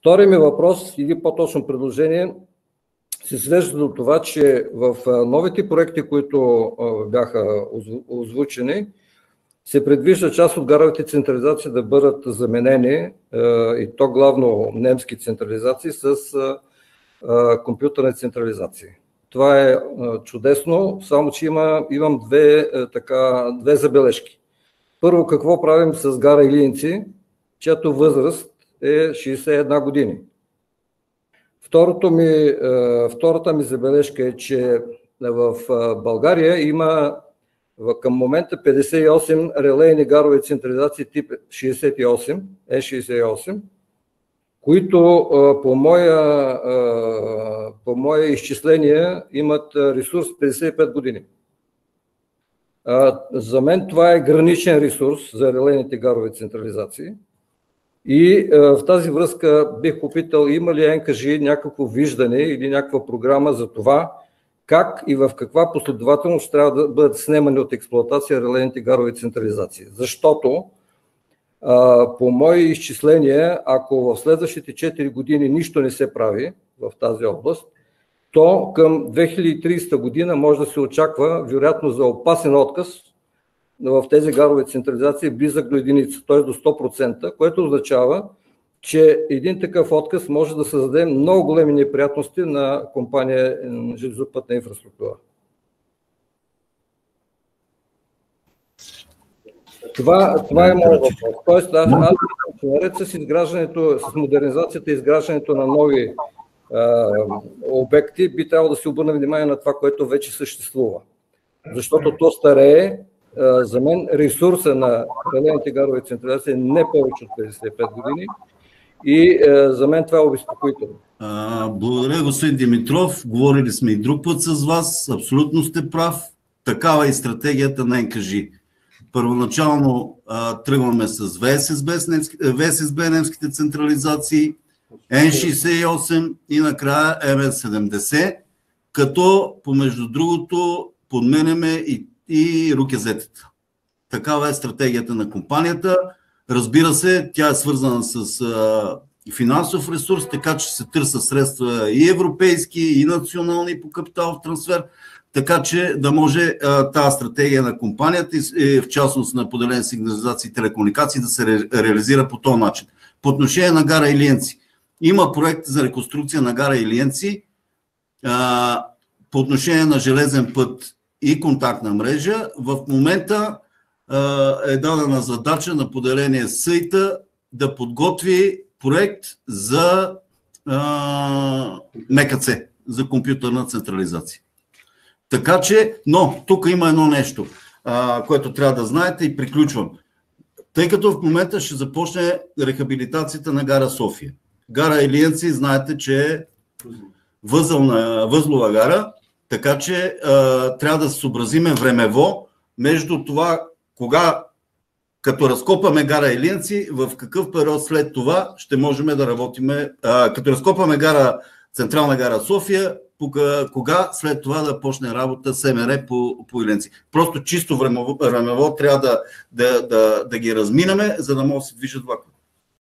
Втори ми въпрос или по-точно предложение се свежда до това, че в новите проекти, които бяха озвучени, се предвижда част от гаровите централизации да бъдат заменени и то главно немски централизации с компютърни централизации. Това е чудесно, само че има, имам две, така, две забележки. Първо, какво правим с гара Илинци, чиято възраст е 61 години. Второто ми, втората ми забележка е, че в България има към момента 58 релейни гарови централизации тип 68, E68, които по моя, по моя изчисление имат ресурс 55 години. За мен това е граничен ресурс за релейните гарови централизации. И в тази връзка бих попитал, има ли НКЖ някакво виждане или някаква програма за това, как и в каква последователност трябва да бъдат снемани от експлуатация релейните гарови централизации. Защото по мои изчисления, ако в следващите 4 години нищо не се прави в тази област, то към 2030 година може да се очаква вероятно за опасен отказ в тези гарови централизации близък до единица, т.е. до 100%, което означава, че един такъв отказ може да създаде много големи неприятности на компания Железопътна инфраструктура. Това, това е моят въпрос. Тоест, аз, аз наред с изграждането, с модернизацията и изграждането на нови а, обекти, би трябвало да се обърне внимание на това, което вече съществува. Защото то старее, за мен ресурса на релейните гарови централизации е не повече от 55 години и а, за мен това е обезпокоително. Благодаря, господин Димитров. Говорили сме и друг път с вас. Абсолютно сте прав. Такава е и стратегията на НКЖ. Първоначално а, тръгваме с ВССБ, немски, ВССБ немските централизации, N68 и накрая МН70, като помежду другото подменяме и, и рукезетата. Такава е стратегията на компанията. Разбира се, тя е свързана с финансов ресурс, така че се търсят средства и европейски, и национални по капиталов трансфер така че да може тази стратегия на компанията и в частност на поделени сигнализации и телекомуникации да се ре, реализира по този начин. По отношение на гара Илиенци. Има проект за реконструкция на гара Илиенци а, по отношение на железен път и контактна мрежа. В момента е дадена задача на поделение Сейта да подготви проект за МКЦ, за компютърна централизация. Така че, но тук има едно нещо, което трябва да знаете и приключвам. Тъй като в момента ще започне рехабилитацията на гара София. Гара Елиенци, знаете, че е възлова гара, така че а, трябва да се съобразиме времево между това, кога като разкопаме гара Елиенци, в какъв период след това ще можем да работиме, като разкопаме гара, Централна гара София, кога след това да почне работа СМР по, по Иленци. Просто чисто времево, времево трябва да, да, да, да ги разминаме, за да могат да се движат влаковете.